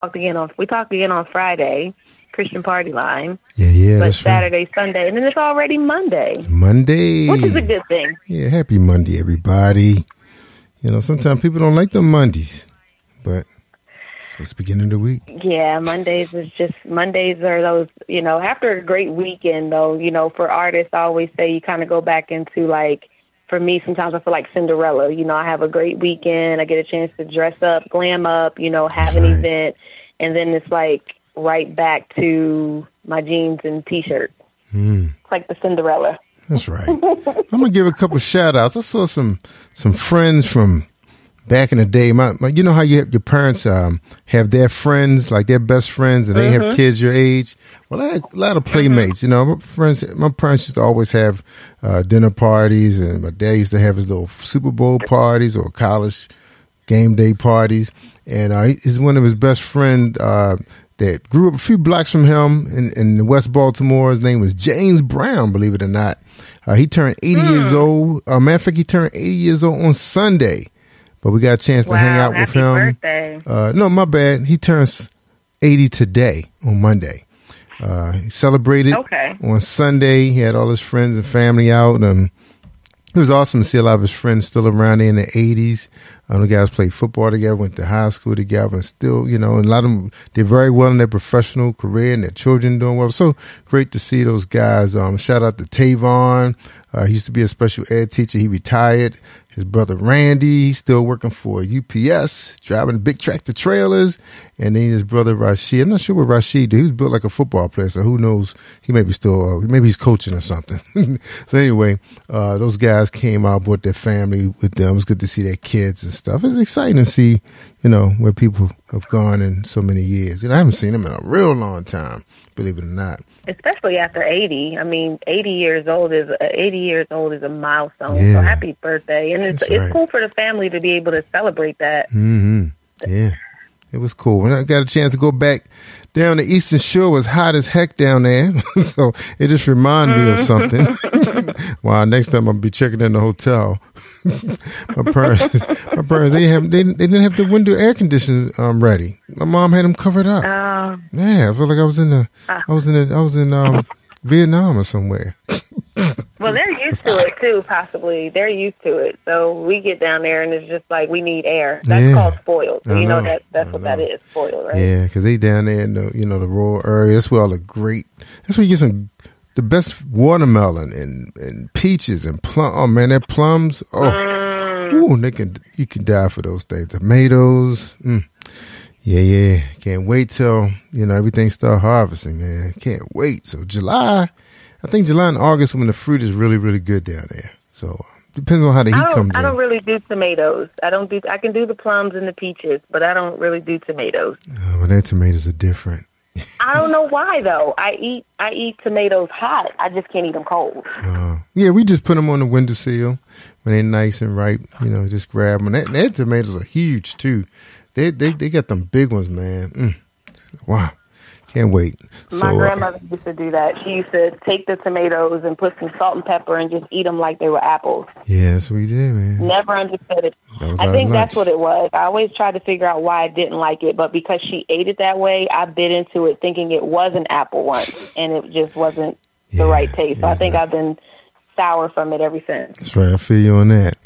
talked again on we talked again on Friday, Christian Party Line. Yeah, yeah. But that's right. Saturday, Sunday, and then it's already Monday, Monday. which is a good thing. Yeah, happy Monday, everybody. You know, sometimes people don't like the Mondays, but it's the beginning of the week. Yeah, Mondays is just Mondays are those, you know, after a great weekend though, you know, for artists I always say you kind of go back into like for me sometimes I feel like Cinderella, you know, I have a great weekend, I get a chance to dress up, glam up, you know, have an Right. event and then it's like right back to my jeans and t-shirt. Mm, It's like the Cinderella. that's right. I'm gonna give a couple shout outs. I saw some some friends from back in the day. My, my you know how you have your parents um, have their friends, like their best friends, and they have kids your age. Well, I had a lot of playmates. You know, my friends, my parents used to always have uh, dinner parties, and my dad used to have his little Super Bowl parties or college game day parties. And uh, he's one of his best friend uh, that grew up a few blocks from him in, in West Baltimore. His name was James Brown, believe it or not. Uh, he turned 80 years old. Uh, matter of fact, he turned 80 years old on Sunday. But we got a chance to hang Wow, out with him. Uh, no, my bad. He turns 80 today on Monday. Uh, he celebrated Okay. on Sunday. He had all his friends and family out. Um, it was awesome to see a lot of his friends still around in the 80s. Um, the guys played football together, went to high school together, and still, you know, a lot of them did very well in their professional career and their children doing well. So great to see those guys. Um, shout out to Tavon. Uh, he used to be a special ed teacher. He retired. His brother Randy, he's still working for UPS, driving big tractor trailers. And then his brother Rashid. I'm not sure what Rashid did. He was built like a football player, so who knows? He may be still, uh, maybe he's coaching or something. so anyway, uh, those guys came out, brought their family with them. It was good to see their kids and stuff. It's exciting to see, you know, where people have gone in so many years. And I haven't seen them in a real long time, believe it or not. Especially after 80. I mean, 80 years old is uh, 80 years old is a milestone. Yeah. So happy birthday. And it's That's it's cool for the family to be able to celebrate that. hmm Yeah, it was cool. When I got a chance to go back down the Eastern Shore, it was hot as heck down there. so it just reminded me of something. wow, next time I'll be checking in the hotel. my parents, my parents, they have they, they didn't have the window air conditioning um, ready. My mom had them covered up. Um, yeah, I feel like I was in the, I was in the, I was in um, Vietnam or somewhere. Well, they're used to it too, possibly. They're used to it. So we get down there and it's just like we need air. That's Yeah. called spoiled. So you know, know. that that's I what that know. is, spoiled, right? Yeah, because they down there in the you know the rural area. That's where all the great. That's where you get some the best watermelon and and peaches and plum. Oh man, that plums. Oh, Mm. ooh, they can you can die for those things. Tomatoes. Mm. Yeah, yeah. Can't wait till you know everything start harvesting, man. Can't wait. So July, I think July and August when the fruit is really really good down there. So depends on how the I heat don't, comes I don't really do tomatoes. I don't do. I can do the plums and the peaches, but I don't really do tomatoes. Oh, but their tomatoes are different. I don't know why though. I eat I eat tomatoes hot. I just can't eat them cold. Uh, yeah, we just put them on the windowsill when they're nice and ripe. You know, just grab them. That, that tomatoes are huge too. They they they got them big ones, man. Mm. Wow, can't wait. My So uh, grandmother used to do that. She used to take the tomatoes and put some salt and pepper and just eat them like they were apples. Yes, we did, man. Never understood it. I think that's what it was. I always tried to figure out why I didn't like it, but because she ate it that way, I bit into it thinking it was an apple once, and it just wasn't the right taste. So I think not. I've been sour from it ever since. That's right. I feel you on that.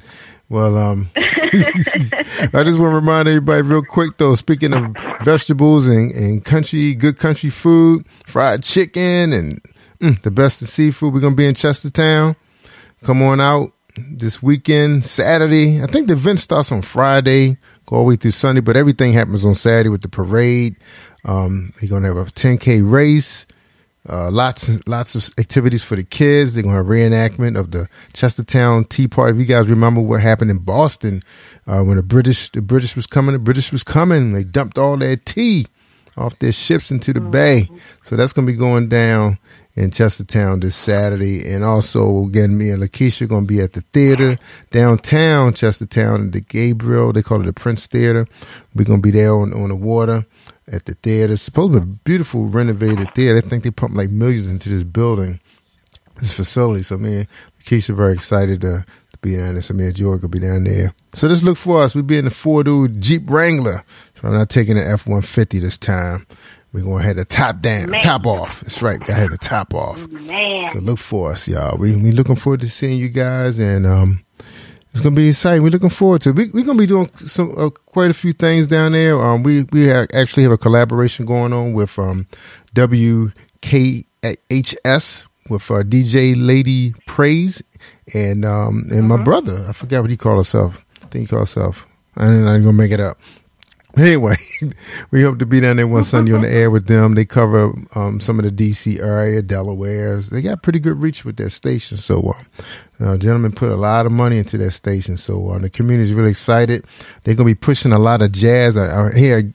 Well, um, I just want to remind everybody real quick though. Speaking of vegetables and, and country, good country food, fried chicken and mm, the best of seafood. We're gonna be in Chestertown. Come on out this weekend, Saturday. I think the event starts on Friday, go all the way through Sunday, but everything happens on Saturday with the parade. Um, you're gonna have a 10k race. Uh, lots lots of activities for the kids. They're gonna have reenactment of the Chestertown Tea Party. If you guys remember what happened in Boston uh, when the British the British was coming, the British was coming. They dumped all their tea off their ships into the bay. So that's gonna be going down in Chestertown this Saturday. And also again, me and Lakeisha are gonna be at the theater downtown Chestertown, the Garfield. They call it the Prince Theater. We're gonna be there on on the water at the theater. It's supposed to be a beautiful renovated theater. I think they pumped like millions into this building, this facility. So man, Keisha very excited to, to be down there. So me and George will be down there. So just look for us. We'll be in the four door Jeep Wrangler. So I'm not taking the F one fifty this time. We're gonna have the top down, Man. top off. That's right. I had the top off. Man. So look for us, y'all. We we looking forward to seeing you guys, and um, it's gonna be exciting. We're looking forward to. It. We we're gonna be doing some uh, quite a few things down there. Um, we we ha- actually have a collaboration going on with um, WKHS with uh, DJ Lady Praise and um and my brother. I forgot what he called himself. I think he called himself. I'm not gonna make it up. Anyway, we hope to be down there one Sunday on the air with them. They cover um, some of the DC area, Delaware. They got pretty good reach with their station. So, uh, gentlemen put a lot of money into their station. So, the community is really excited. They're going to be pushing a lot of jazz. I, I hear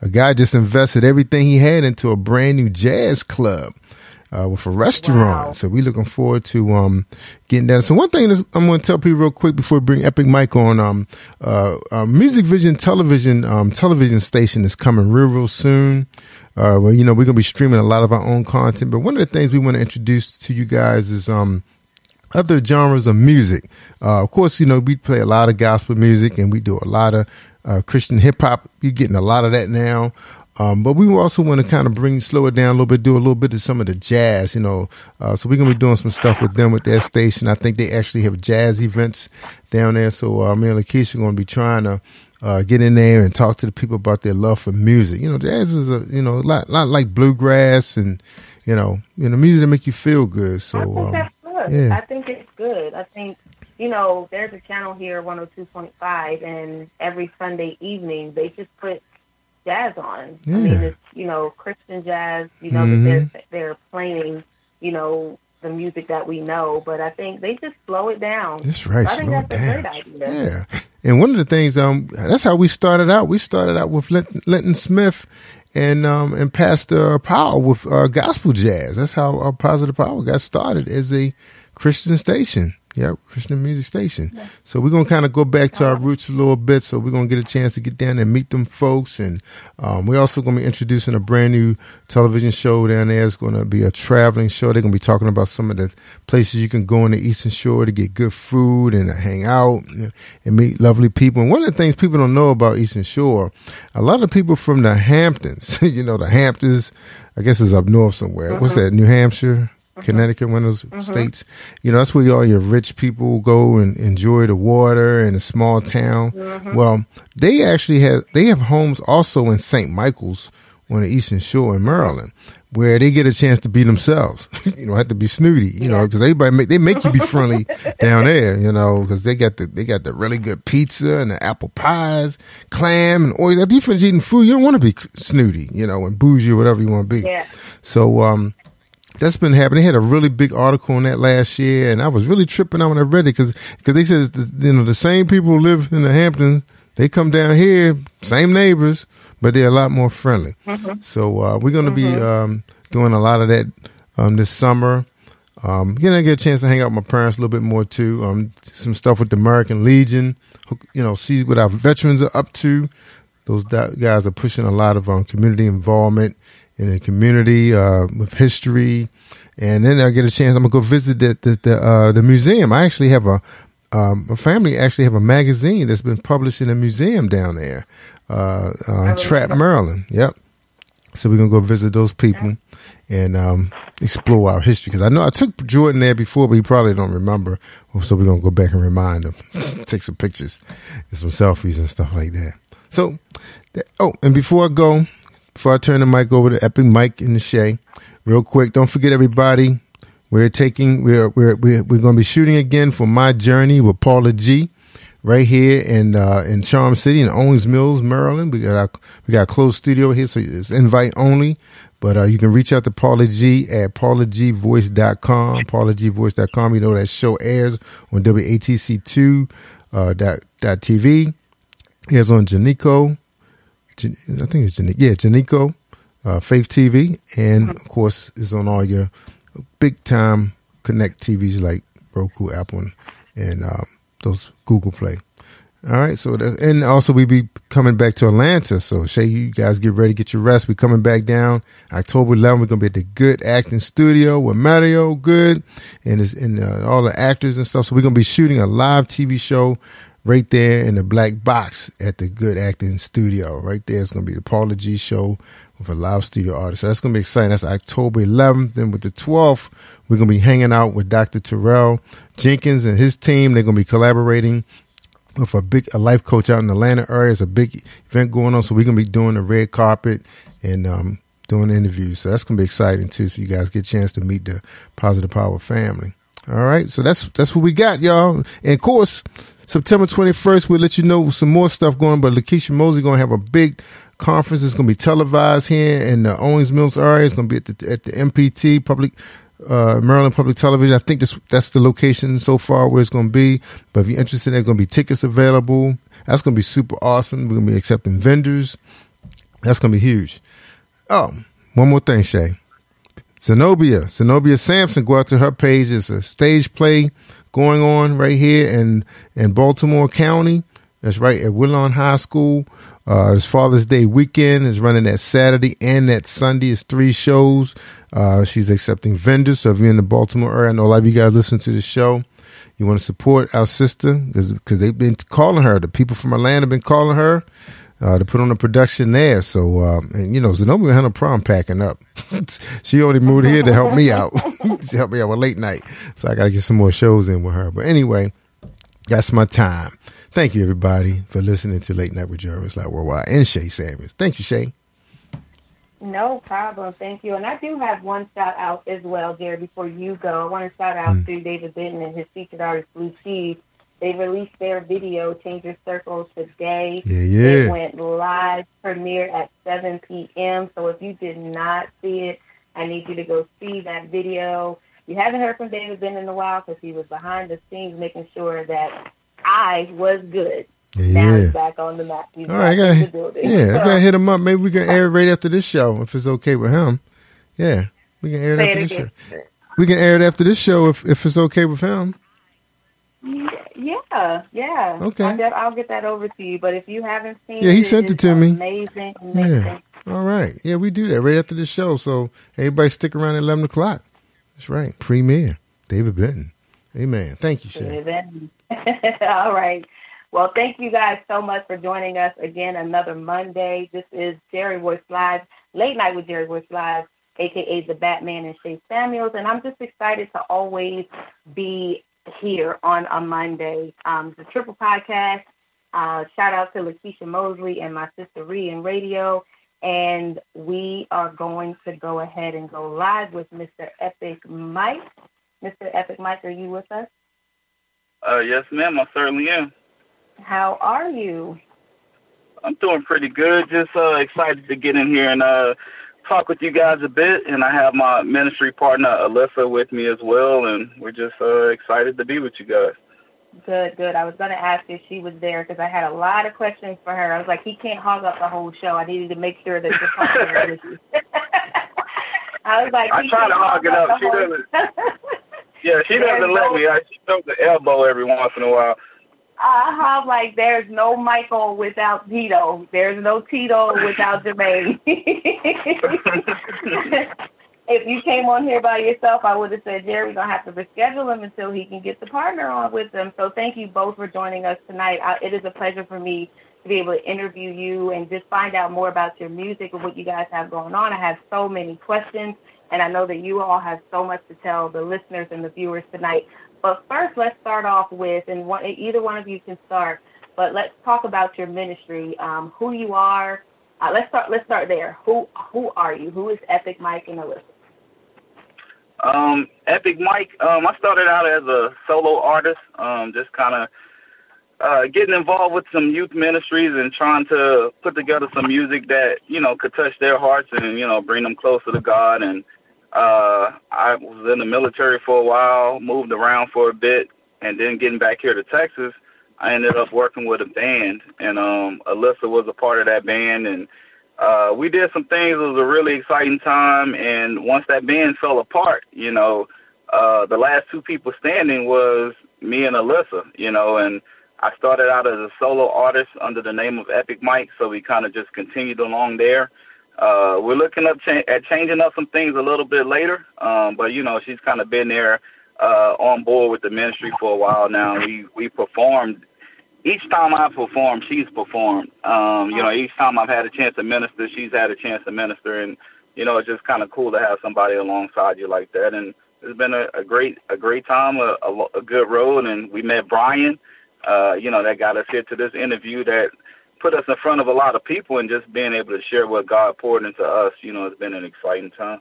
a guy just invested everything he had into a brand new jazz club uh, with a restaurant. Wow. So we're looking forward to um, getting that. So one thing is I'm going to tell people real quick before we bring Epic Mike on. Um, uh, uh, Music Vision Television um, television station is coming real real soon. Uh, well, you know we're going to be streaming a lot of our own content. But one of the things we want to introduce to you guys is um, other genres of music. Uh, of course, you know, we play a lot of gospel music and we do a lot of uh, Christian hip hop. You're getting a lot of that now. Um, but we also want to kind of bring, slow it down a little bit, do a little bit of some of the jazz, you know. Uh, so we're going to be doing some stuff with them with their station. I think they actually have jazz events down there. So uh, me and Lakeisha are going to be trying to uh, get in there and talk to the people about their love for music. You know, jazz is a, you know, a lot, lot like bluegrass and, you know, you know, music that make you feel good. So, I think um, that's good. yeah. I think it's good. I think, you know, there's a channel here, 102.5, and every Sunday evening they just put jazz on. I mean, it's, you know, Christian jazz, you know, Mhm. that they're, they're playing, you know, the music that we know, but I think they just slow it down. That's right. Slow it that's a down. Yeah. And one of the things, um, that's how we started out. We started out with Linton, Linton Smith and, um, and Pastor Powell with, uh, gospel jazz. That's how our Positive Power got started as a Christian station. Yeah, Christian music station. So we're gonna kind of go back to our roots a little bit. So we're gonna get a chance to get down and meet them folks, and um, we're also gonna be introducing a brand new television show down there. It's gonna be a traveling show. They're gonna be talking about some of the places you can go on the Eastern Shore to get good food and to hang out and- and meet lovely people. And one of the things people don't know about Eastern Shore, a lot of people from the Hamptons, you know, the Hamptons, I guess is up north somewhere. What's that? New Hampshire. Uh-huh. Connecticut, one of those states. You know, that's where all your rich people go and enjoy the water and a small town. Uh-huh. Well, they actually have they have homes also in St. Michael's on the Eastern Shore in Maryland, where they get a chance to be themselves. you know, have to be snooty. You know, because everybody make they make you be friendly down there. You know, because they got the they got the really good pizza and the apple pies, clam and oil. If you're eating food, you don't want to be snooty. You know, and bougie or whatever you want to be. Yeah. So um, that's been happening. They had a really big article on that last year, and I was really tripping out when I read it because they said you know the same people who live in the Hamptons they come down here, same neighbors, but they're a lot more friendly. So uh, we're going to be um, doing a lot of that um, this summer. Um, you know, I get a chance to hang out with my parents a little bit more too. Um, some stuff with the American Legion. You know, see what our veterans are up to. Those guys are pushing a lot of um, community involvement in the community uh, with history. And then I get a chance. I'm gonna go visit the the the, uh, the museum. I actually have a um, my family actually have a magazine that's been published in a museum down there, uh, uh, Trappe, Maryland. Yep. So we're gonna go visit those people and um, explore our history because I know I took Jordan there before, but he probably don't remember. So we're gonna go back and remind him, take some pictures and some selfies and stuff like that. So, oh, and before I go, before I turn the mic over to Epic Mike and the Shay, real quick, don't forget everybody. We're taking we're we're we're, we're going to be shooting again for my journey with Paula G. Right here in uh, in Charm City in Owings Mills, Maryland. We got our we got a closed studio here, so it's invite only. But uh, you can reach out to Paula G at paulagvoice.com, paulagvoice.com. You know that show airs on WATC2 uh, dot, dot TV. Airs on Janico, Jan- I think it's Janico, yeah, Janico, uh, Faith TV, and of course is on all your big time Connect TVs like Roku, Apple, and, and um, those Google Play. All right, so that, and also we be coming back to Atlanta. So Shay, you guys get ready, get your rest. We coming back down October 11th. We're gonna be at the Good Acting Studio with Mario Good and his, and uh, all the actors and stuff. So we're gonna be shooting a live TV show right there in the black box at the Good Acting Studio. Right there is going to be the Paula G show with a live studio artist. So that's going to be exciting. That's October 11th. Then with the 12th, we're going to be hanging out with Dr. Terrell Jenkins and his team. They're going to be collaborating with a big a life coach out in the Atlanta area. It's a big event going on. So we're going to be doing the red carpet and um, doing interviews. So that's going to be exciting too. So you guys get a chance to meet the Positive Power family. All right. So that's that's what we got, y'all. And of course, September 21st, we'll let you know some more stuff going, but Lakeisha Mosley going to have a big conference. It's going to be televised here in the Owings Mills area. It's going to be at the, at the MPT, Public uh, Maryland Public Television. I think this, that's the location so far where it's going to be. But if you're interested, there's going to be tickets available. That's going to be super awesome. We're going to be accepting vendors. That's going to be huge. Oh, one more thing, Shay. Zenobia, Zenobia Sampson, go out to her page. It's a stage play going on right here in in Baltimore County. That's right at Woodlawn High School. Uh, it's Father's Day weekend is running that Saturday and that Sunday. It's three shows. Uh, she's accepting vendors. So if you're in the Baltimore area, I know a lot of you guys listen to the show. You want to support our sister because they've been calling her. The people from Atlanta have been calling her uh, to put on a production there. So, um, and you know, Zenobia had a problem packing up. she only moved here to help me out. she helped me out with late night. So I got to get some more shows in with her. But anyway, that's my time. Thank you, everybody, for listening to Late Night with Jervis Like Worldwide and Shay Samuels. Thank you, Shay. No problem. Thank you. And I do have one shout out as well, Jerry, before you go. I want to shout out mm. to David Benton and his featured artist, Blue Cheese. They released their video, Change Your Circle, today. Yeah, yeah. It went live premiere at 7 p.m. So if you did not see it, I need you to go see that video. You haven't heard from David Ben in a while because he was behind the scenes making sure that I was good. Yeah. Now he's back on the map. He's All right, I gotta, yeah, I gotta hit him up. Maybe we can air it right after this show if it's okay with him. Yeah, we can air it after this show. We can air it after this show if if it's okay with him. Yeah, yeah. Okay. I'll, I'll, get that over to you. But if you haven't seen yeah, he sent it to me. Amazing, amazing. Yeah. All right. Yeah, we do that right after the show. So everybody stick around at eleven o'clock. That's right. Premiere. David Benton. Amen. Thank you, Shay. All right. Well, thank you guys so much for joining us again another Monday. This is Jerry Royce Live, Late Night with Jerry Royce Live, aka the Batman and Shay Samuels. And I'm just excited to always be here on a Monday. Um, a triple podcast. Uh, shout out to Lakeisha Mosley and my sister Ree in radio. And we are going to go ahead and go live with Mr. Epic Mike. Mr. Epic Mike, are you with us? Uh, yes, ma'am. I certainly am. How are you? I'm doing pretty good. Just uh, excited to get in here and uh, talk with you guys a bit. And I have my ministry partner Alyssa with me as well, and we're just uh, excited to be with you guys. Good, good. I was going to ask if she was there because I had a lot of questions for her. I was like, he can't hog up the whole show. I needed to make sure that you're talking with you. I was like, I try to hog it up. She doesn't. Yeah, she doesn't let me. I, she throws the elbow every once in a while. Uh-huh, like there's no Michael without Tito. There's no Tito without Jermaine. if you came on here by yourself, I would have said, Jerry, we're going to have to reschedule him until he can get the partner on with him. So thank you both for joining us tonight. I, it is a pleasure for me to be able to interview you and just find out more about your music and what you guys have going on. I have so many questions, and I know that you all have so much to tell the listeners and the viewers tonight. But first, let's start off with, and one, either one of you can start, but let's talk about your ministry, um, who you are. Uh, let's start. Let's start there. Who who are you? Who is Epic Mike and Alyssa? Um, Epic Mike. Um, I started out as a solo artist, um, just kind of uh, getting involved with some youth ministries and trying to put together some music that you know could touch their hearts and you know bring them closer to God and uh, I was in the military for a while, moved around for a bit, and then getting back here to Texas, I ended up working with a band, and um, Alyssa was a part of that band, and uh, we did some things. It was a really exciting time, and once that band fell apart, you know, uh, the last two people standing was me and Alyssa, you know, and I started out as a solo artist under the name of Epic Mike, so we kind of just continued along there. Uh, we're looking up cha- at changing up some things a little bit later, um, but you know she's kind of been there uh, on board with the ministry for a while now. We we performed each time I perform, she's performed. Um, you know, each time I've had a chance to minister, she's had a chance to minister, and you know, it's just kind of cool to have somebody alongside you like that. And it's been a, a great a great time, a, a, a good road, and we met Brian. Uh, you know, that got us here to this interview that put us in front of a lot of people, and just being able to share what God poured into us. You know, it's been an exciting time.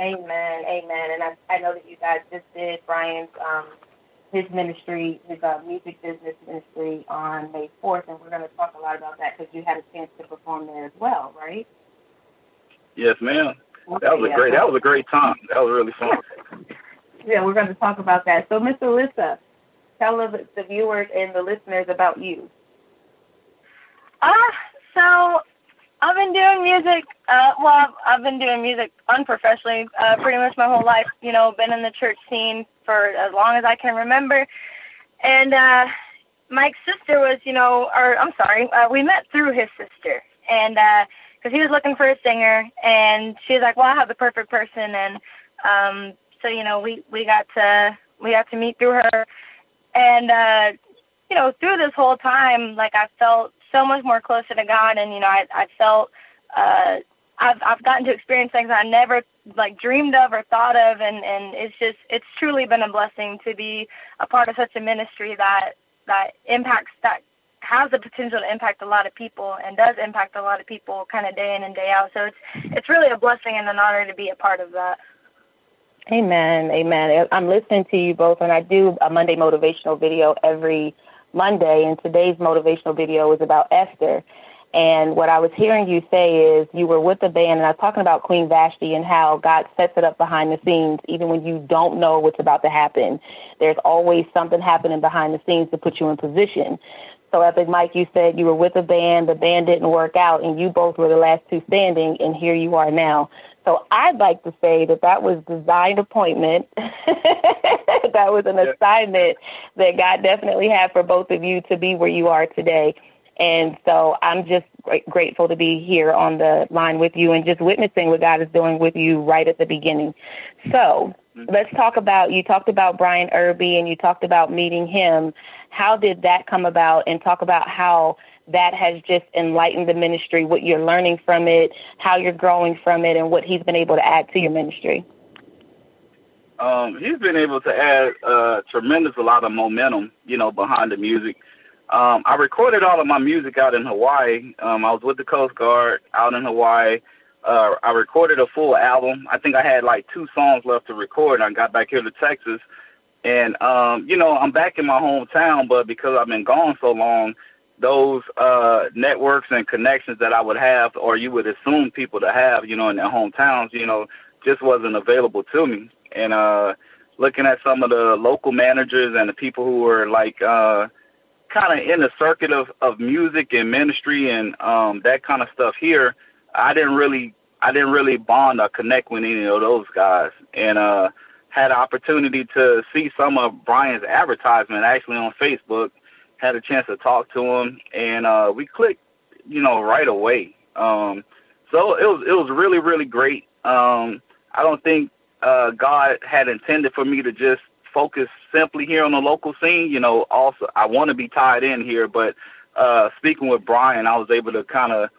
Amen, amen. And I, I know that you guys just did Brian's um, his ministry, his uh, music business ministry on May 4th, and we're going to talk a lot about that because you had a chance to perform there as well, right? Yes, ma'am. Okay, that was a great. That was a great time. That was really fun. yeah, we're going to talk about that. So, Miss Alyssa, tell the, the viewers and the listeners about you. Uh, so I've been doing music. Uh, well, I've been doing music unprofessionally uh, pretty much my whole life. You know, been in the church scene for as long as I can remember. And uh, Mike's sister was, you know, or I'm sorry, uh, we met through his sister, and because uh, he was looking for a singer, and she was like, "Well, I have the perfect person," and um, so you know, we we got to we got to meet through her, and uh, you know, through this whole time, like I felt so much more closer to God, and you know, I I felt uh, I've I've gotten to experience things I never like dreamed of or thought of, and and it's just it's truly been a blessing to be a part of such a ministry that that impacts that has the potential to impact a lot of people and does impact a lot of people kind of day in and day out. So it's it's really a blessing and an honor to be a part of that. Amen. Amen. I'm listening to you both, and I do a Monday motivational video every Monday, and today's motivational video is about Esther. And what I was hearing you say is you were with the band, and I was talking about Queen Vashti and how God sets it up behind the scenes, even when you don't know what's about to happen. There's always something happening behind the scenes to put you in position. So Epic Mike, you said you were with the band, the band didn't work out, and you both were the last two standing, and here you are now. So I'd like to say that that was designed appointment. that was an assignment that God definitely had for both of you to be where you are today. And so I'm just grateful to be here on the line with you and just witnessing what God is doing with you right at the beginning. So mm-hmm. let's talk about, you talked about Brian Irby and you talked about meeting him. How did that come about and talk about how that has just enlightened the ministry, what you're learning from it, how you're growing from it, and what he's been able to add to your ministry? Um, he's been able to add a uh, tremendous a lot of momentum, you know, behind the music. Um, I recorded all of my music out in Hawaii. Um, I was with the Coast Guard out in Hawaii. Uh, I recorded a full album. I think I had like two songs left to record. I got back here to Texas, and um, you know, I'm back in my hometown, but because I've been gone so long, those uh, networks and connections that I would have, or you would assume people to have, you know, in their hometowns, you know, just wasn't available to me. And uh, looking at some of the local managers and the people who were like uh, kind of in the circuit of, of music and ministry and um, that kind of stuff here, I didn't really, I didn't really bond or connect with any of those guys. And uh, had an opportunity to see some of Brian's advertisement actually on Facebook had a chance to talk to him, and uh, we clicked, you know, right away. Um, so it was it was really really great. Um, I don't think uh, God had intended for me to just focus simply here on the local scene. You know, also I want to be tied in here, but uh, speaking with Brian, I was able to kind of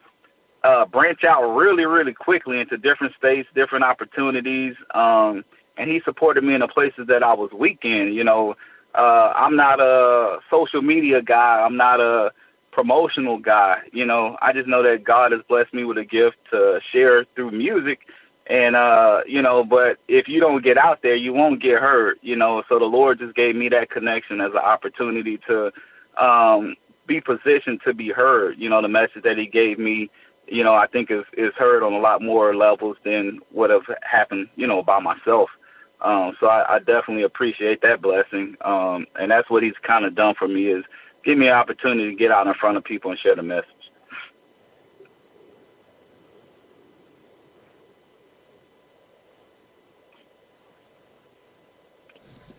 uh, branch out really really quickly into different states, different opportunities. Um, and he supported me in the places that I was weak in. You know, uh, I'm not a social media guy. I'm not a promotional guy. You know, I just know that God has blessed me with a gift to share through music. And, uh, you know, but if you don't get out there, you won't get heard, you know. So the Lord just gave me that connection as an opportunity to um, be positioned to be heard. You know, the message that He gave me, you know, I think is, is heard on a lot more levels than would have happened, you know, by myself. Um, so I, I definitely appreciate that blessing. Um, and that's what he's kind of done for me is give me an opportunity to get out in front of people and share the message.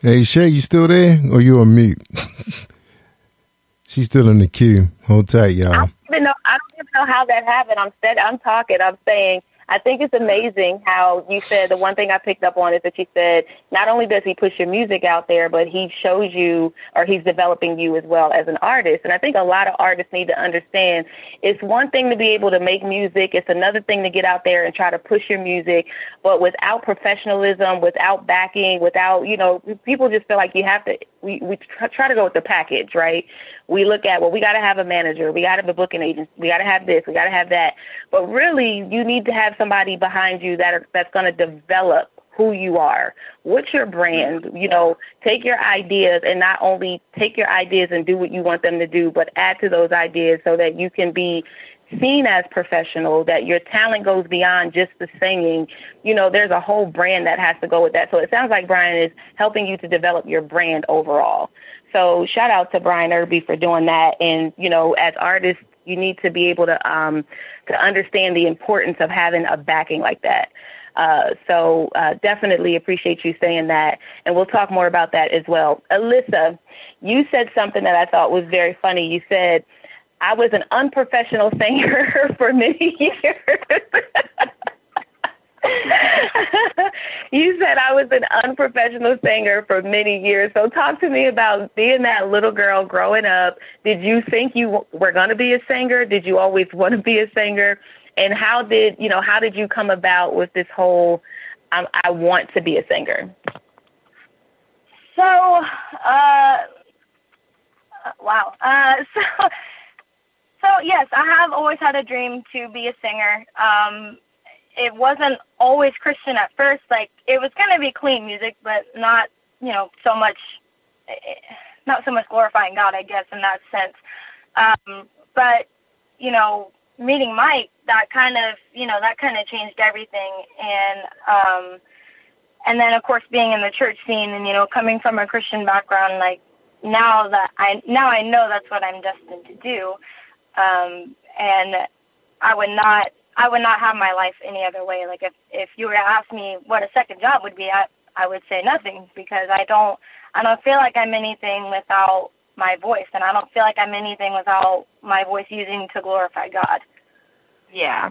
Hey Shay, you still there, or you on mute? She's still in the queue. Hold tight, y'all. I don't even know. I don't even know how that happened. I'm said. I'm talking. I'm saying I think it's amazing how you said the one thing I picked up on is that you said not only does he push your music out there, but he shows you or he's developing you as well as an artist. And I think a lot of artists need to understand it's one thing to be able to make music. It's another thing to get out there and try to push your music, but without professionalism, without backing, without, you know, people just feel like you have to, we, we try to go with the package, right? We look at, well, we got to have a manager. We got to have a booking agent. We got to have this. We got to have that. But really, you need to have somebody behind you that are, that's going to develop who you are. What's your brand? You know, take your ideas and not only take your ideas and do what you want them to do, but add to those ideas so that you can be seen as professional, that your talent goes beyond just the singing. You know, there's a whole brand that has to go with that. So it sounds like Brian is helping you to develop your brand overall. So shout out to Brian Irby for doing that. And, you know, as artists, you need to be able to, um, to understand the importance of having a backing like that. Uh, so uh, definitely appreciate you saying that, and we'll talk more about that as well. Alyssa, you said something that I thought was very funny. You said I was an unprofessional singer for many years. you said I was an unprofessional singer for many years. So talk to me about being that little girl growing up. Did you think you were going to be a singer? Did you always want to be a singer? And how did, you know, how did you come about with this whole um, I want to be a singer? So, uh, wow. Uh, so, so yes, I have always had a dream to be a singer. Um, it wasn't always Christian at first. Like it was going to be clean music, but not you know so much, not so much glorifying God, I guess, in that sense. Um, but you know, meeting Mike, that kind of you know that kind of changed everything, and um, and then of course being in the church scene and you know coming from a Christian background, like now that I now I know that's what I'm destined to do, um, and I would not I would not have my life any other way. Like if if you were to ask me what a second job would be, I I would say nothing because I don't I don't feel like I'm anything without my voice, and I don't feel like I'm anything without my voice using to glorify God. Yeah.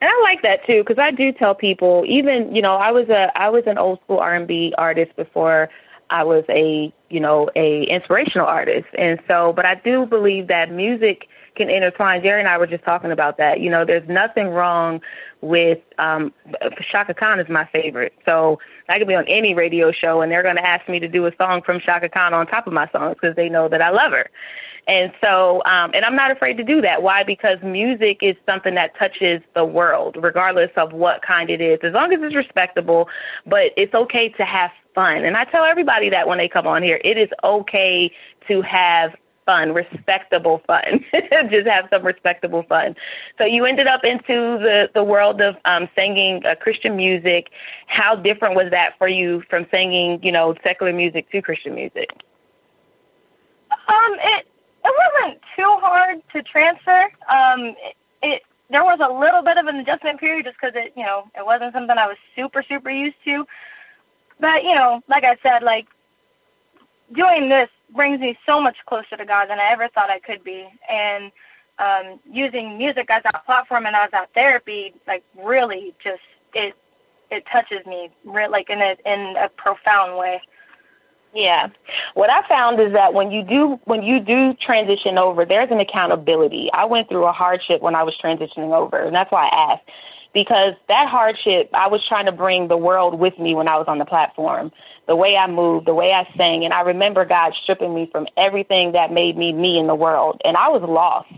And I like that too because I do tell people even you know I was a I was an old school R&B artist before I was a you know a inspirational artist and so but I do believe that music can intertwine. Jerry and I were just talking about that. You know, there's nothing wrong with um Chaka Khan is my favorite. So I could be on any radio show and they're going to ask me to do a song from Chaka Khan on top of my songs because they know that I love her. And so, um, and I'm not afraid to do that. Why? Because music is something that touches the world, regardless of what kind it is, as long as it's respectable. But it's okay to have fun. And I tell everybody that when they come on here, it is okay to have fun, respectable fun. Just have some respectable fun. So you ended up into the, the world of um, singing uh, Christian music. How different was that for you from singing, you know, secular music to Christian music? Um, it it wasn't too hard to transfer. Um, it, it there was a little bit of an adjustment period just because it you know it wasn't something I was super super used to. But you know, like I said, like doing this brings me so much closer to God than I ever thought I could be. And um, using music as that platform and as that therapy, like really just it it touches me re- like in a in a profound way. Yeah. What I found is that when you do when you do transition over, there's an accountability. I went through a hardship when I was transitioning over, and that's why I asked because that hardship, I was trying to bring the world with me when I was on the platform. The way I moved, the way I sang, and I remember God stripping me from everything that made me me in the world, and I was lost.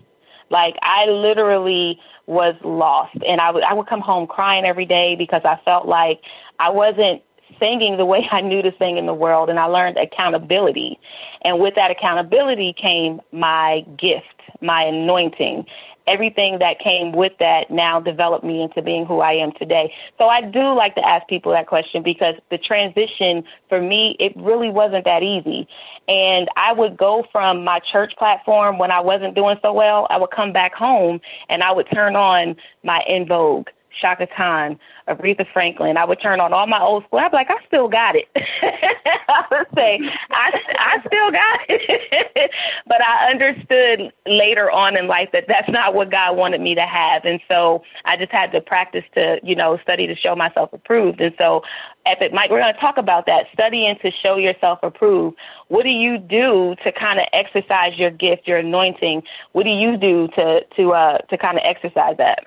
Like I literally was lost, and I would I would come home crying every day because I felt like I wasn't singing the way I knew to sing in the world, and I learned accountability. And with that accountability came my gift, my anointing, everything that came with that now developed me into being who I am today. So I do like to ask people that question because the transition for me, it really wasn't that easy. And I would go from my church platform when I wasn't doing so well, I would come back home and I would turn on my En Vogue Chaka Khan, Aretha Franklin. I would turn on all my old school. I'd be like, I still got it. I would say, I, I still got it. but I understood later on in life that that's not what God wanted me to have. And so I just had to practice to, you know, study to show myself approved. And so Epic Mike, we're going to talk about that, studying to show yourself approved. What do you do to kind of exercise your gift, your anointing? What do you do to, to, uh, to kind of exercise that?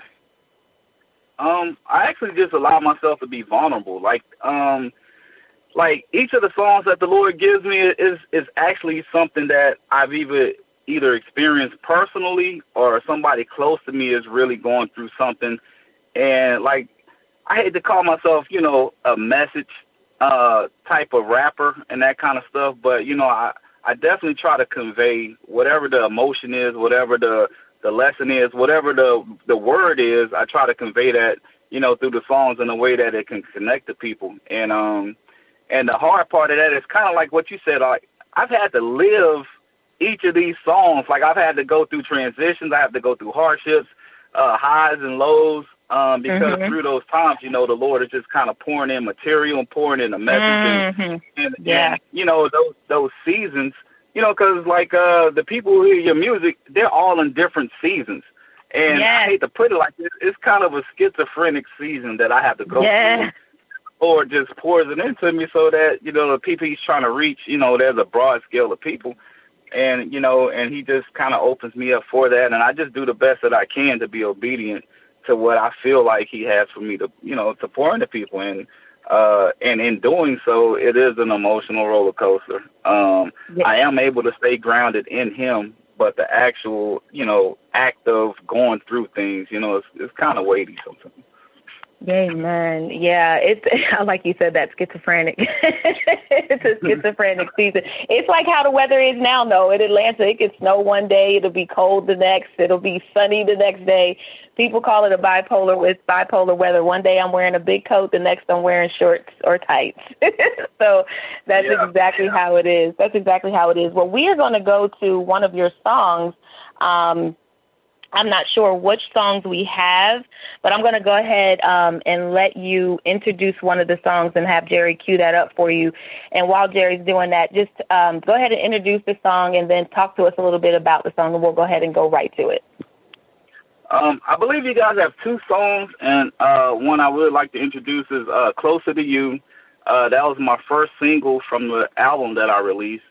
Um, I actually just allow myself to be vulnerable. Like, um, like each of the songs that the Lord gives me is is actually something that I've either either experienced personally or somebody close to me is really going through something. And like, I hate to call myself, you know, a message uh type of rapper and that kind of stuff, but you know, I I definitely try to convey whatever the emotion is, whatever the the lesson is, whatever the the word is, I try to convey that, you know, through the songs in a way that it can connect to people. And um and the hard part of that is kind of like what you said. Like I've had to live each of these songs. Like I've had to go through transitions. I have to go through hardships, uh, highs and lows. Um, because mm-hmm. through those times, you know, the Lord is just kind of pouring in material and pouring in a message, mm-hmm. and, and, yeah. and you know those those seasons, you know, because like uh, the people who hear your music, they're all in different seasons. And yeah. I hate to put it like this, it's kind of a schizophrenic season that I have to go through Or just pours it into me so that, you know, the people he's trying to reach, you know, there's a broad scale of people. And, you know, and he just kind of opens me up for that. And I just do the best that I can to be obedient to what I feel like he has for me to, you know, to pour into people. And, uh, and in doing so, it is an emotional roller coaster. Um, yeah. I am able to stay grounded in him, but the actual, you know, act of going through things, you know, it's, it's kind of weighty sometimes. Amen. Yeah, it's like you said that schizophrenic. it's a schizophrenic season. It's like how the weather is now, though. In Atlanta, it can snow one day, it'll be cold the next, it'll be sunny the next day. People call it a bipolar with bipolar weather. One day I'm wearing a big coat, the next I'm wearing shorts or tights. so that's yeah, exactly yeah. how it is. That's exactly how it is. Well, we are going to go to one of your songs. Um, I'm not sure which songs we have, but I'm going to go ahead um, and let you introduce one of the songs and have Jerry cue that up for you. And while Jerry's doing that, just um, go ahead and introduce the song and then talk to us a little bit about the song, and we'll go ahead and go right to it. Um, I believe you guys have two songs, and uh, one I would like to introduce is uh, "Closer to You." Uh, that was my first single from the album that I released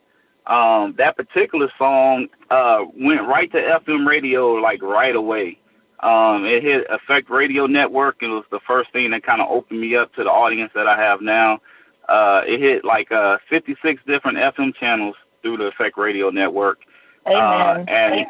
um, that particular song uh, went right to FM radio like right away. Um, it hit Effect Radio Network. It was the first thing that kind of opened me up to the audience that I have now. Uh, it hit like uh, 56 different FM channels through the Effect Radio Network. Amen. Uh, and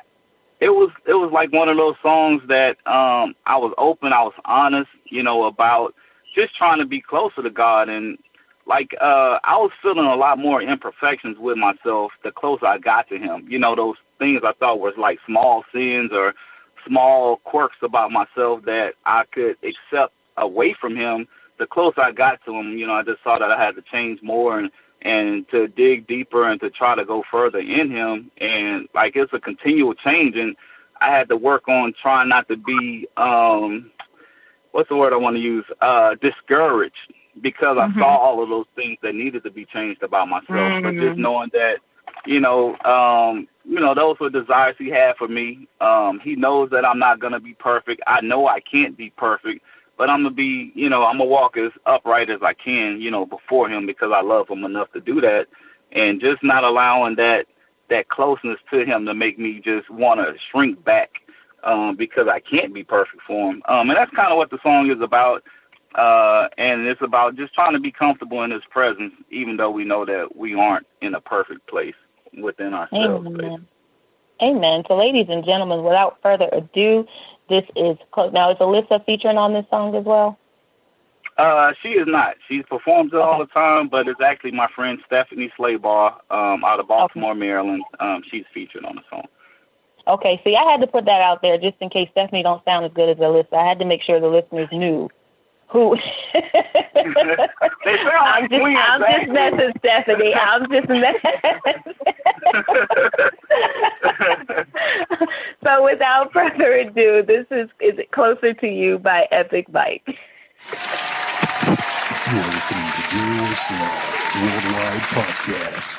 it was it was like one of those songs that um, I was open, I was honest, you know, about just trying to be closer to God and like uh I was feeling a lot more imperfections with myself the closer I got to him. You know, those things I thought was like small sins or small quirks about myself that I could accept away from him. The closer I got to him, you know, I just saw that I had to change more and and to dig deeper and to try to go further in him and like it's a continual change and I had to work on trying not to be um what's the word I want to use? Uh discouraged because I mm-hmm. saw all of those things that needed to be changed about myself. Mm-hmm. But just knowing that, you know, um, you know, those were desires he had for me. Um, he knows that I'm not gonna be perfect. I know I can't be perfect, but I'm gonna be, you know, I'm gonna walk as upright as I can, you know, before him because I love him enough to do that, and just not allowing that that closeness to him to make me just want to shrink back um, because I can't be perfect for him. Um, and that's kind of what the song is about. Uh, and it's about just trying to be comfortable in His presence, even though we know that we aren't in a perfect place within ourselves. Amen. Amen. So, ladies and gentlemen, without further ado, this is close. Now, is Alyssa featuring on this song as well? Uh, she is not. She performs it okay. all the time, but it's actually my friend Stephanie Slaybaugh um, out of Baltimore, okay. Maryland. Um, she's featured on the song. Okay, see, I had to put that out there just in case Stephanie don't sound as good as Alyssa. I had to make sure the listeners knew who I'm just, I'm just messing, Stephanie. I'm just messing. so without further ado, this is Is It Closer to You by Epic Mike. You're listening to Do or Worldwide Podcast.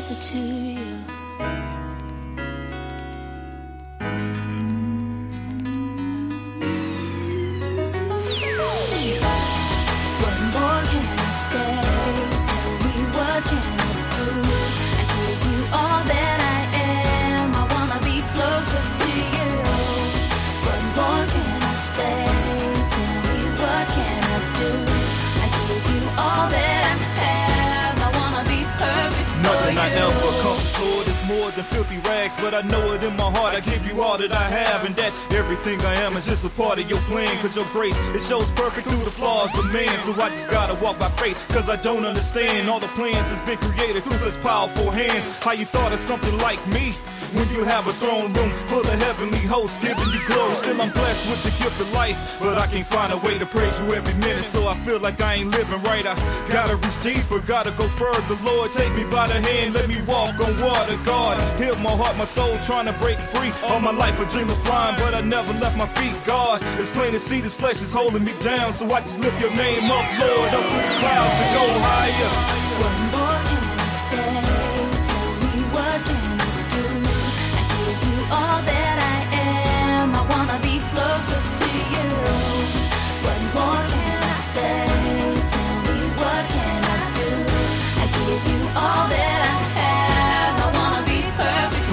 closer to you. Cause your plan for your grace, it shows perfect through the flaws of man. So I just gotta walk by faith, cause I don't understand all the plans that's been created through such powerful hands. How you thought of something like me? When you have a throne room full of heavenly hosts giving you glory. Still, I'm blessed with the gift of life, but I can't find a way to praise you every minute. So I feel like I ain't living right. I gotta reach deeper, gotta go further. Lord, take me by the hand, let me walk on water. God, heal my heart, my soul, trying to break free. All my life a dream of flying, but I never left my feet. God, it's plain to see this flesh is holding me down, so I just lift your name up, Lord, up through the clouds to go higher. Can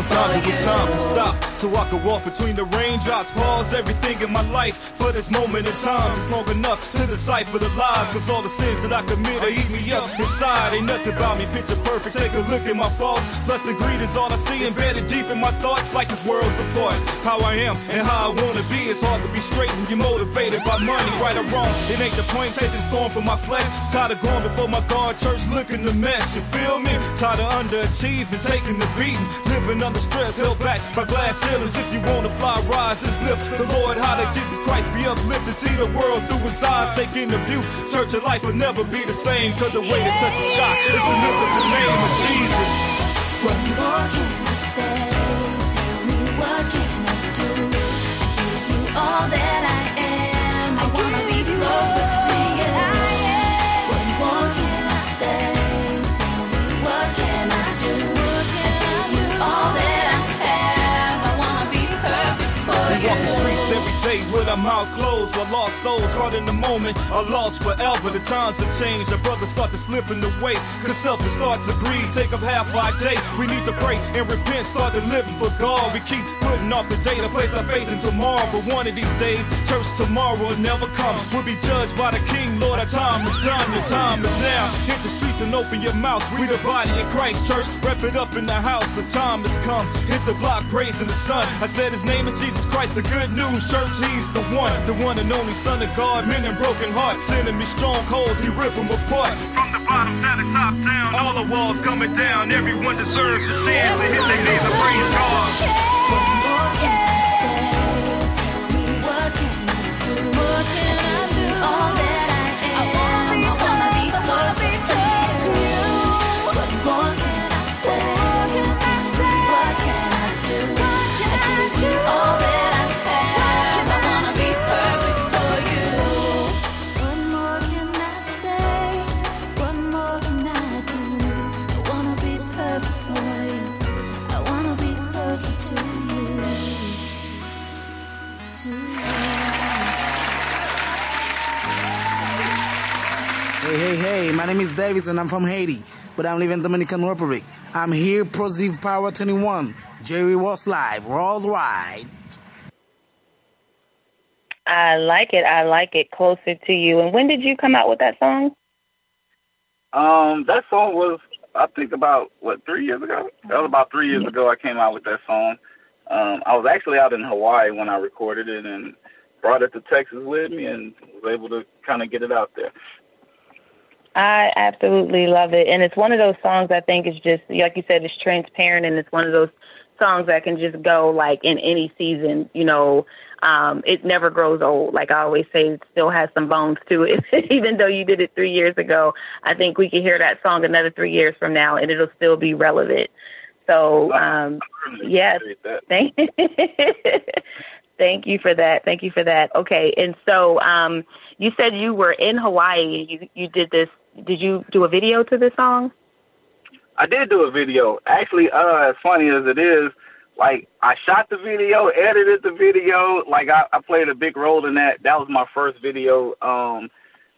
Sometimes it was time to stop so I can walk between the raindrops, pause everything in my life for this moment in time. Just long enough to decipher the lies, cause all the sins that I commit are eat me up inside. Ain't nothing about me picture perfect. Take a look at my faults. Lust and greed is all I see embedded deep in my thoughts, like this world's apart. How I am and how I wanna be, it's hard to be straight when you're motivated by money, right or wrong. It ain't the point, take this thorn from my flesh. Tired of going before my God, church looking the mess, you feel me? Tired of underachieving, taking the beating, living under stress, held back by glass ceilings. If you wanna fly, rise, just lift the Lord. How did Jesus Christ be uplifted? See the world through his eyes, taking in the view. Church of life will never be the same. Cause the way to touch the sky is to lift up the name of Jesus. What more can I say? Tell me what can I do? I give you all that I am. I wanna be closer with our mouth closed. For lost souls caught in the moment are lost forever. The times have changed. Our brothers start to slip in the way. Cause selfish starts to greed. Take up half our day. We need to pray and repent. Start to live for God. We keep putting off the day to place our faith in tomorrow. But one of these days, church tomorrow will never come. We'll be judged by the King. Lord, our time is done. Your time is now. Hit the streets and open your mouth. We the body in Christ church. Wrap it up in the house. The time has come. Hit the block, praising the sun. I said his name is Jesus Christ the good news, church, he's the one, the one and only son of God, men and broken hearts, sending me strongholds, he rip them apart. From the bottom down to the top down, all the walls coming down, everyone deserves the chance to hit their knees and praise God. Hey, hey, hey, my name is Davis and I'm from Haiti, but I'm living in Dominican Republic. I'm here, Positive Power 21. Jerry Royce live worldwide. I like it. I like it closer to you. And when did you come out with that song? Um, that song was, I think, about what three years ago. That was about three years ago. I came out with that song. Um, I was actually out in Hawaii when I recorded it and brought it to Texas with me and was able to kind of get it out there. I absolutely love it. And it's one of those songs I think is just, like you said, it's transparent and it's one of those songs that can just go like in any season, you know, um, it never grows old. Like I always say, it still has some bones to it. Even though you did it three years ago, I think we can hear that song another three years from now and it'll still be relevant. So, um, yes. appreciate that. Thank, thank you for that. Thank you for that. Okay, and so um, you said you were in Hawaii. You you did this. Did you do a video to this song? I did do a video. Actually, uh, as funny as it is, like I shot the video, edited the video. Like I, I played a big role in that. That was my first video um,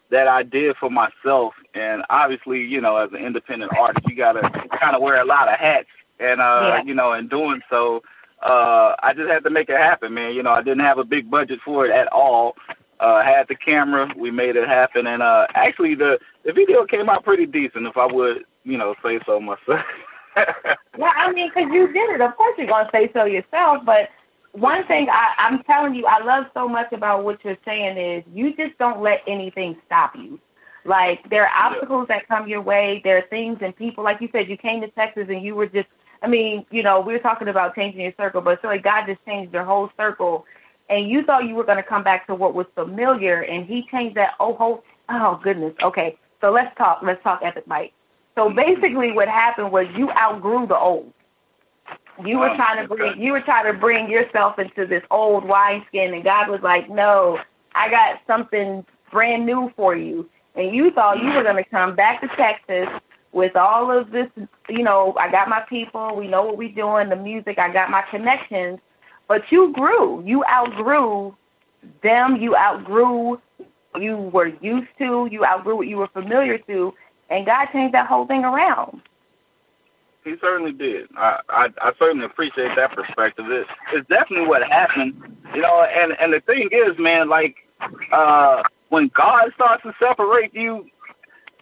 that I did for myself. And obviously, you know, as an independent artist, you gotta kind of wear a lot of hats. And uh, Yeah. you know, in doing so, uh, I just had to make it happen, man. You know, I didn't have a big budget for it at all. Uh, had the camera, we made it happen, and uh, actually the the video came out pretty decent, if I would, you know, say so myself. Well, I mean, because you did it. Of course, you're gonna say so yourself. But one thing I, I'm telling you, I love so much about what you're saying is you just don't let anything stop you. Like there are obstacles that come your way. There are things and people, like you said, you came to Texas and you were just. I mean, you know, we were talking about changing your circle, but it's like God just changed your whole circle, and you thought you were going to come back to what was familiar, and He changed that. Oh, whole. Oh goodness. Okay, so let's talk. Let's talk Epic Mic. So mm-hmm. basically, what happened was you outgrew the old. You were Oh, trying to bring you were trying to bring yourself into this old wineskin, and God was like, "No, I got something brand new for you." And you thought you were going to come back to Texas with all of this. You know, I got my people. We know what we're doing. The music. I got my connections. But you grew. You outgrew them. You outgrew you were used to. You outgrew what you were familiar to, and God changed that whole thing around. He certainly did. I, I, I certainly appreciate that perspective. It, it's definitely what happened, you know. And and the thing is, man, like uh, when God starts to separate you,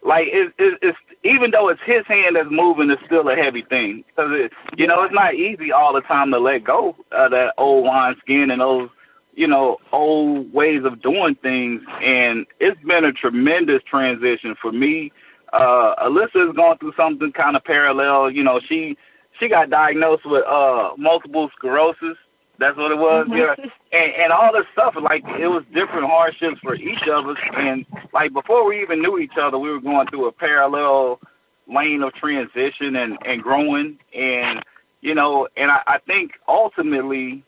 like it, it, it's even though it's His hand that's moving, it's still a heavy thing because it, you know, it's not easy all the time to let go of that old wine skin and those you know, old ways of doing things. And it's been a tremendous transition for me. Uh, Alyssa is going through something kind of parallel. You know, she, she got diagnosed with, uh, multiple sclerosis. That's what it was. Yeah. And, and all this stuff, like, it was different hardships for each of us. And, like, before we even knew each other, we were going through a parallel lane of transition and, and growing. And, you know, and I, I think ultimately,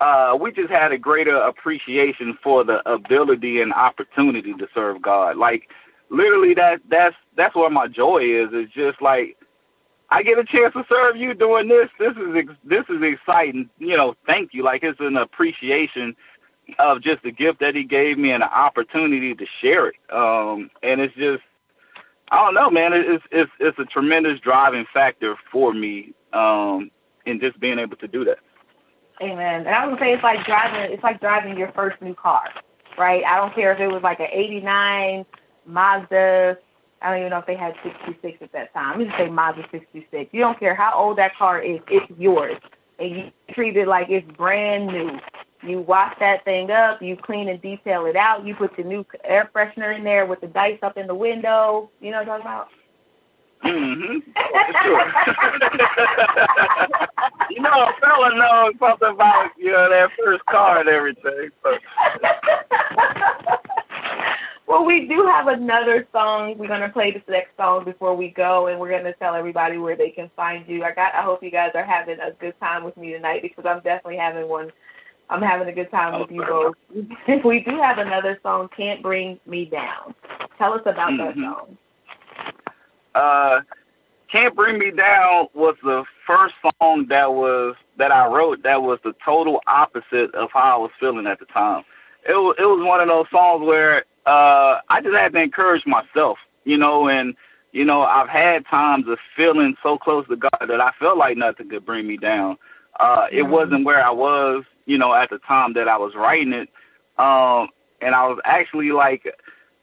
uh, we just had a greater appreciation for the ability and opportunity to serve God. Like literally that that's that's where my joy is. It's just like I get a chance to serve you doing this. This is ex- this is exciting. You know, thank you. Like it's an appreciation of just the gift that he gave me and the opportunity to share it. Um, and it's just I don't know, man. It's it's it's a tremendous driving factor for me um, in just being able to do that. Amen. And I would say it's like driving. It's like driving your first new car, right? I don't care if it was like an '89 Mazda. I don't even know if they had 66 at that time. Let me just say Mazda 66. You don't care how old that car is. It's yours, and you treat it like it's brand new. You wash that thing up. You clean and detail it out. You put your new air freshener in there with the dice up in the window. You know what I'm talking about? Mm-hmm. sure. you know, a fella knows something about you know that first car and everything. So. Well, we do have another song. We're gonna play this next song before we go, and we're gonna tell everybody where they can find you. I got. I hope you guys are having a good time with me tonight because I'm definitely having one. I'm having a good time with you both. we do have another song, "Can't Bring Me Down." Tell us about that Mhm. song. uh, "Can't Bring Me Down" was the first song that was that I wrote that was the total opposite of how I was feeling at the time. It was it was one of those songs where uh, I just had to encourage myself, you know, and you know I've had times of feeling so close to God that I felt like nothing could bring me down. Uh, it Mhm. wasn't where I was, you know, at the time that I was writing it, um, and I was actually like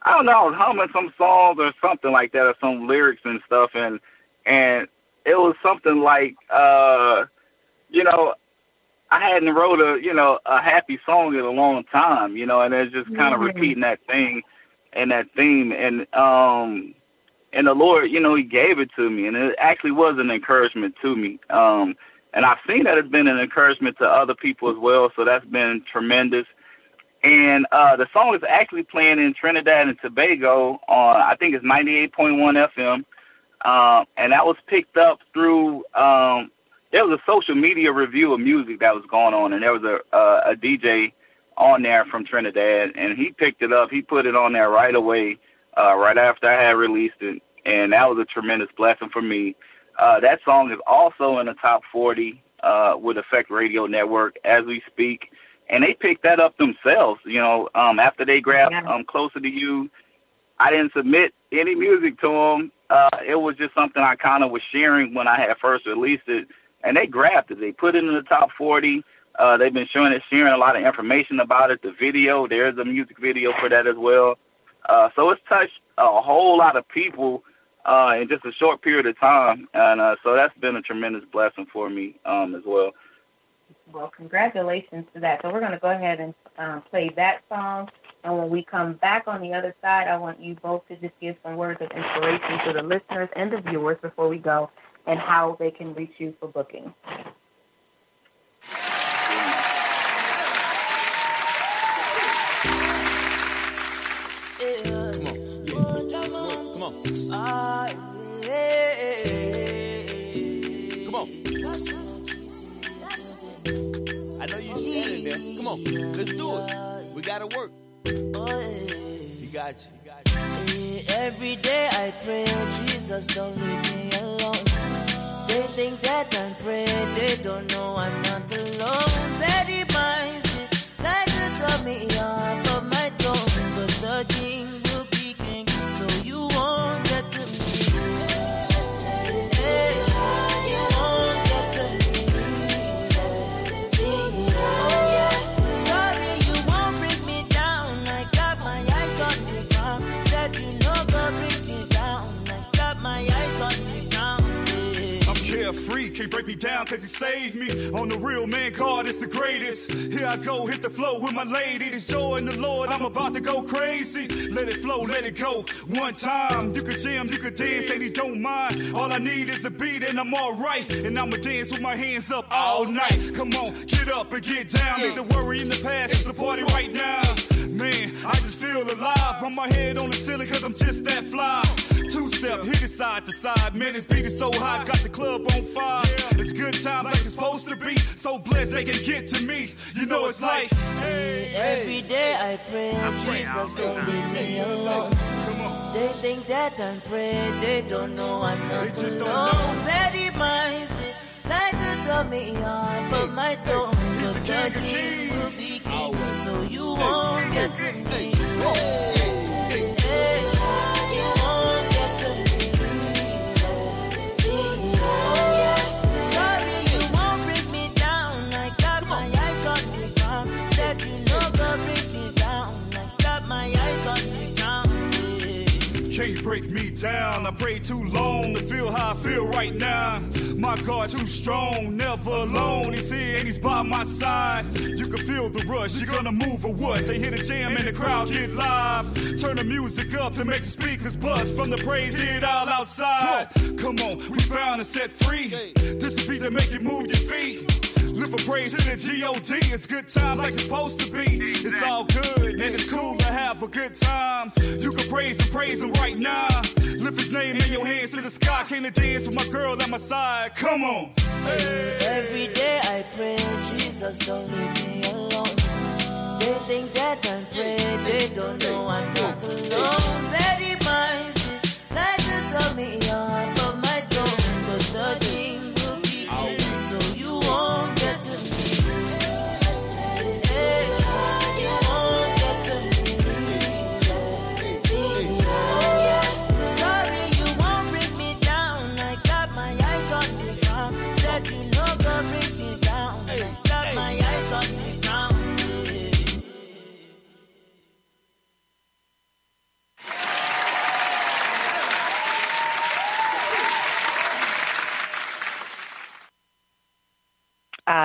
I don't know, I was humming some songs or something like that, or some lyrics and stuff, and and it was something like, uh, you know, I hadn't wrote a you know a happy song in a long time, you know, and it's just kind of Mhm. repeating that thing and that theme, and um, and the Lord, you know, He gave it to me, and it actually was an encouragement to me. Um, and I've seen that it's been an encouragement to other people as well, so that's been tremendous. And uh, the song is actually playing in Trinidad and Tobago on, I think it's 98.1 FM. Um, and that was picked up through um, there was a social media review of music that was going on, and there was a uh, a DJ on there from Trinidad, and he picked it up. He put it on there right away, uh, right after I had released it, and that was a tremendous blessing for me. Uh, that song is also in the top 40 uh, with Effect Radio Network as we speak, and they picked that up themselves. You know, um, after they grabbed Yeah. um, "Closer to You," I didn't submit any music to them. Uh, it was just something I kind of was sharing when I had first released it, and they grabbed it. They put it in the top 40. Uh, they've been showing it, sharing a lot of information about it. The video, there's a music video for that as well. Uh, so it's touched a whole lot of people uh, in just a short period of time, and uh, so that's been a tremendous blessing for me um, as well. Well, congratulations to that. So we're going to go ahead and um, play that song. And when we come back on the other side, I want you both to just give some words of inspiration to the listeners and the viewers before we go and how they can reach you for booking. Come on. Come on. Come on. I know you standing there. Come on. Let's do it. We gotta work. You got you. You got you. Every day I pray, oh Jesus, don't leave me alone. They think that I'm praying, they don't know I'm not alone. Very mindset, try to me off of my throne, but the king cause he saved me. On the real man, God is the greatest. Here I go, hit the flow with my lady. There's joy in the Lord, I'm about to go crazy. Let it flow, let it go. One time, you could jam, you could dance, and he don't mind. All I need is a beat and I'm alright. And I'ma dance with my hands up all night. Come on, get up and get down. Leave the worry in the past, it's a party right now. Man, I just feel alive. Run my head on the ceiling cause I'm just that fly. Two step, hit it side to side. Man, this beat is so hot, got the club on fire. It's good time like it's supposed to be. So blessed they can get to me. You know it's like, hey, Every day I pray, oh Jesus, don't leave me alone. They think that I'm praying, they don't know I'm not They just don't alone. know. Very minded, try to tell me off of my throne, but the the king of king will be king, so you won't get to me. Break me down. I pray too long to feel how I feel right now. My God too strong, never alone. He's here and he's by my side. You can feel the rush. You're gonna move or what? They hit a jam and the crowd get live. Turn the music up to make the speakers bust. From the praise, hear it all outside. Come on, we found and set free. This is beat to make you move your feet. Live for praise to the G-O-D. It's good time like it's supposed to be. It's all good and it's cool to have a good time. You can praise and praise him right now. Lift his name in your hands to the sky. Came to dance with my girl at my side. Come on. Every day I pray, Jesus, don't leave me alone. They think that I'm praying, they don't know I'm not alone. Very minded, try to tell me off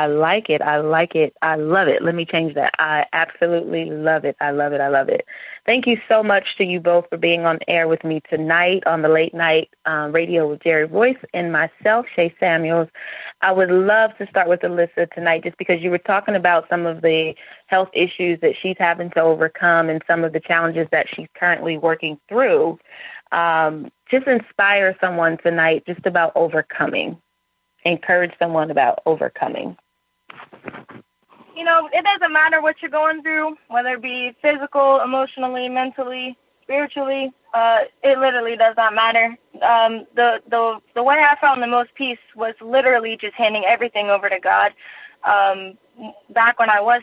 I like it. I like it. I love it. Let me change that. I absolutely love it. I love it. I love it. Thank you so much to you both for being on air with me tonight on the late night um, radio with Jerry Royce and myself, Shay Samuels. I would love to start with Alyssa tonight just because you were talking about some of the health issues that she's having to overcome and some of the challenges that she's currently working through. Um, just inspire someone tonight just about overcoming encourage someone about overcoming? You know, it doesn't matter what you're going through, whether it be physical, emotionally, mentally, spiritually. Uh, it literally does not matter. Um, the the the way I found the most peace was literally just handing everything over to God. Um, back when I was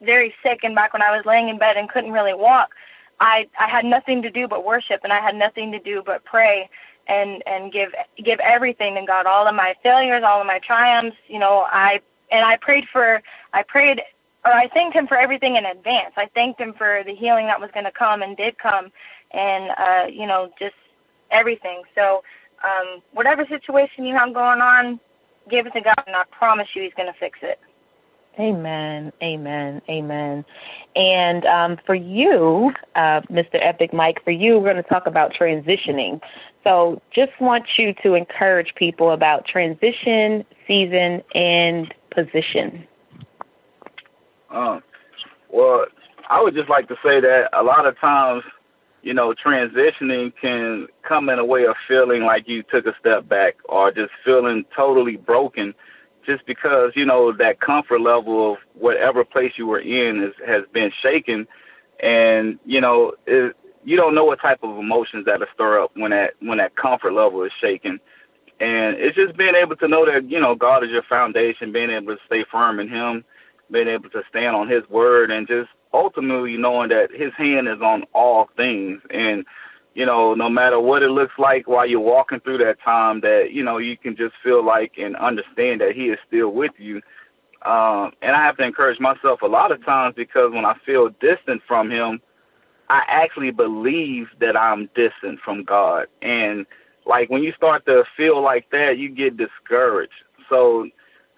very sick and back when I was laying in bed and couldn't really walk, I I had nothing to do but worship and I had nothing to do but pray and and give give everything to God, all of my failures, all of my triumphs. You know, I and I prayed for I prayed or I thanked him for everything in advance. I thanked him for the healing that was going to come and did come, and uh, you know just everything. So um, whatever situation you have going on, give it to God, and I promise you, He's going to fix it. Amen, amen, amen. And um, for you, uh, Mr. Epic Mic, for you, we're going to talk about transitioning. So just want you to encourage people about transition, season, and position. Um, well, I would just like to say that a lot of times, you know, transitioning can come in a way of feeling like you took a step back or just feeling totally broken just because, you know, that comfort level of whatever place you were in is, has been shaken. And, you know, it, you don't know what type of emotions that'll stir up when that, when that comfort level is shaken. And it's just being able to know that, you know, God is your foundation, being able to stay firm in him, being able to stand on his word and just ultimately knowing that his hand is on all things. And, you know, no matter what it looks like while you're walking through that time that, you know, you can just feel like and understand that he is still with you. Um, and I have to encourage myself a lot of times because when I feel distant from him, I actually believe that I'm distant from God. And like when you start to feel like that, you get discouraged. So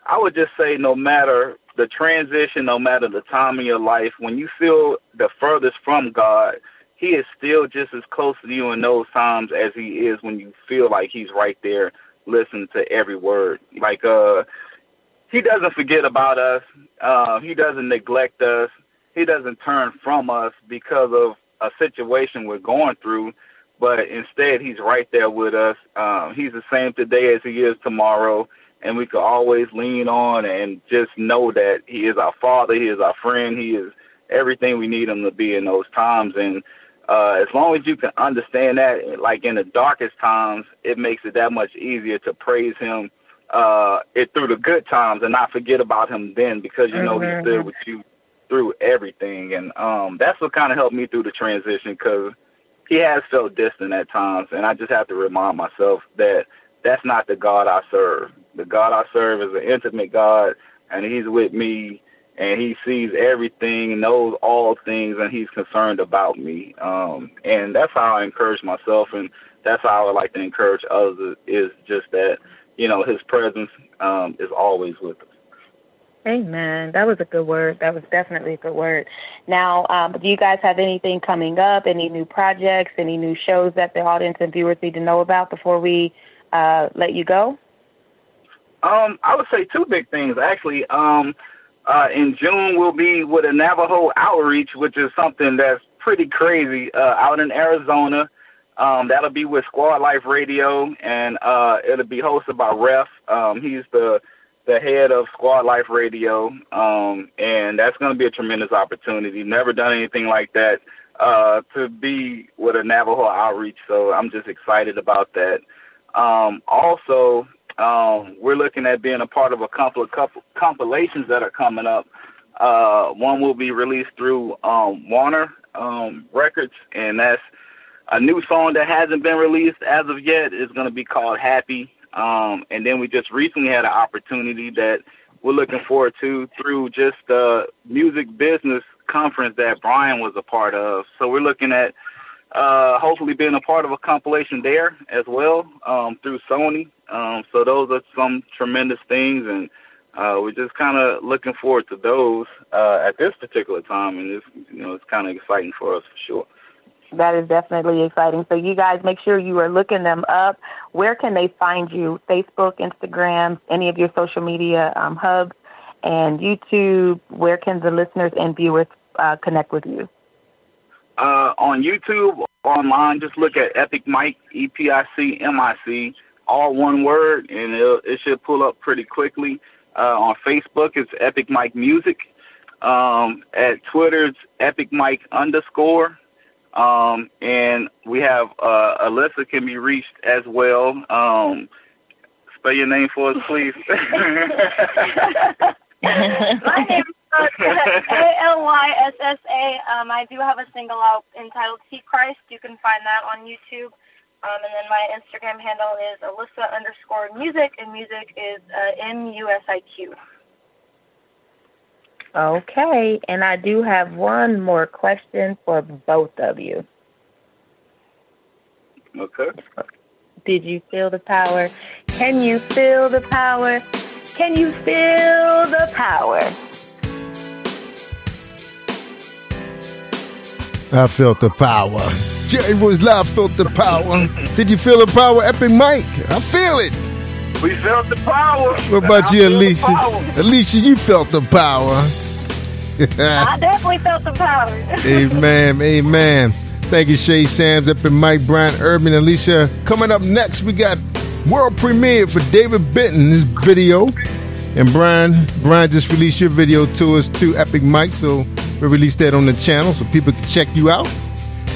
I would just say no matter the transition, no matter the time in your life, when you feel the furthest from God, he is still just as close to you in those times as he is when you feel like he's right there listening to every word. Like uh he doesn't forget about us. Uh, he doesn't neglect us. He doesn't turn from us because of a situation we're going through but instead he's right there with us. Um, he's the same today as he is tomorrow, and we can always lean on and just know that he is our father, he is our friend, he is everything we need him to be in those times. And uh, as long as you can understand that, like in the darkest times, it makes it that much easier to praise him uh, it through the good times and not forget about him then because you know Mhm. he stood with you through everything. And um, that's what kind of helped me through the transition because he has felt distant at times, and I just have to remind myself that that's not the God I serve. The God I serve is an intimate God, and He's with me, and He sees everything, knows all things, and He's concerned about me. Um, and that's how I encourage myself, and that's how I would like to encourage others. Is just that you know His presence um, is always with us. Amen. That was a good word. That was definitely a good word. Now, um, do you guys have anything coming up? Any new projects? Any new shows that the audience and viewers need to know about before we uh, let you go? Um, I would say two big things actually. Um, uh, in June we'll be with a Navajo outreach, which is something that's pretty crazy uh, out in Arizona. Um, that'll be with Squad Life Radio, and uh, it'll be hosted by Ref. Um, he's the the head of Squad Life Radio, um, and that's going to be a tremendous opportunity. Never done anything like that uh, to be with a Navajo outreach, so I'm just excited about that. Um, also, um, we're looking at being a part of a couple of couple, compilations that are coming up. Uh, one will be released through um, Warner um, Records, and that's a new song that hasn't been released as of yet. It's going to be called Happy. Um, and then we just recently had an opportunity that we're looking forward to through just the music business conference that Brian was a part of. So we're looking at uh, hopefully being a part of a compilation there as well um, through Sony. Um, so those are some tremendous things, and uh, we're just kind of looking forward to those uh, at this particular time, and it's you know it's kind of exciting for us for sure. That is definitely exciting. So you guys make sure you are looking them up. Where can they find you? Facebook, Instagram, any of your social media um, hubs, and YouTube. Where can the listeners and viewers uh, connect with you? Uh, on YouTube, online, just look at Epic Mic, E P I C M I C. all one word, and it should pull up pretty quickly. Uh, on Facebook, it's Epic Mic Music. Um, at Twitter, it's Epic Mic underscore. Um, and we have uh, Alyssa can be reached as well. Um, spell your name for us, please. My name is uh, A-L-Y-S-S-A. Um, I do have a single out entitled See Christ. You can find that on YouTube. Um, and then my Instagram handle is Alyssa underscore music, and music is uh, M-U-S-I-Q. Okay, and I do have one more question for both of you. okay. Did you feel the power? Can you feel the power? Can you feel the power? I felt the power. Jerry Royce live, felt the power. Did you feel the power, Epic Mic? I feel it. We felt the power. What about you, Alicia? Alicia, you felt the power. I definitely felt the power. amen, amen. Thank you, Shay Sams, up Epic Mic, Brian Urban, Alicia. Coming up next, we got world premiere for David Benton's video. And Brian, Brian just released your video to us too, Epic Mic. So we released that on the channel so people can check you out.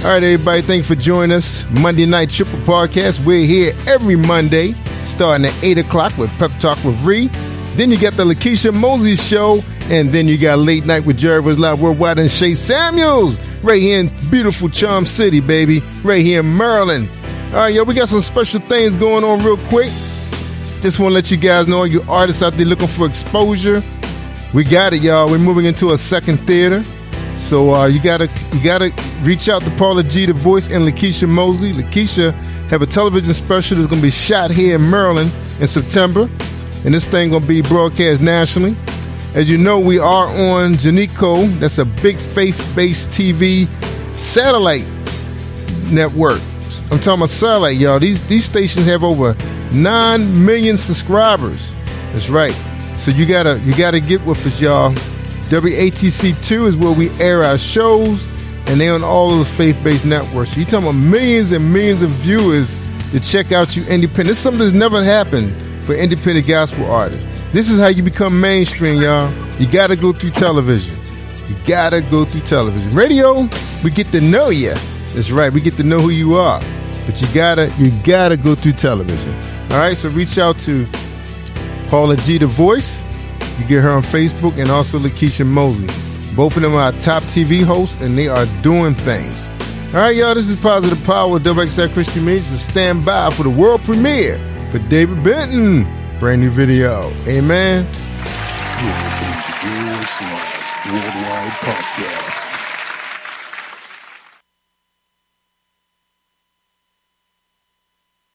All right, everybody, thanks for joining us. Monday Night Triple Podcast. We're here every Monday, starting at 8 o'clock with Pep Talk with Ree. Then you got the Lakeisha Mosley Show, and then you got Late Night with Jerry Royce Live Worldwide and Shay Samuels, right here in beautiful Charm City, baby, right here in Maryland. All right, yo, we got some special things going on real quick. Just want to let you guys know, you artists out there looking for exposure, we got it, y'all. We're moving into a second theater. So uh, you gotta you gotta reach out to Paula G, the voice, and Lakeisha Mosley. Lakeisha have a television special that's gonna be shot here in Maryland in September, and this thing gonna be broadcast nationally. As you know, we are on Janico. That's a big faith-based TV satellite network. I'm talking about satellite, y'all. These these stations have over nine million subscribers. That's right. So you gotta you gotta get with us, y'all. WATC2 is where we air our shows, and they on all those faith-based networks. You talking about millions and millions of viewers to check out you independent. This is something that's never happened for independent gospel artists. This is how you become mainstream, y'all. You gotta go through television. You gotta go through television. Radio, we get to know you. That's right, we get to know who you are. But you gotta, you gotta go through television. All right, so reach out to Paula G, the voice. You get her on Facebook and also Lakeisha Mosley. Both of them are top TV hosts and they are doing things. All right, y'all, this is Positive Power with WXL Christian Media. So stand by for the world premiere for David Benton. Brand new video. Amen. You're listening to Worldwide Podcast.